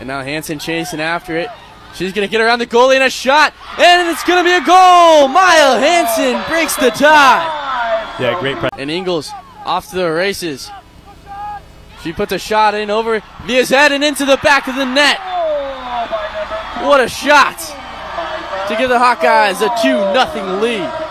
And now Hanson chasing after it. She's going to get around the goalie and a shot. And it's going to be a goal. Maya Hanson breaks the tie. Yeah, great. And Ingles off to the races. She puts a shot in over Via's head and into the back of the net. What a shot to give the Hawkeyes a 2 0 lead.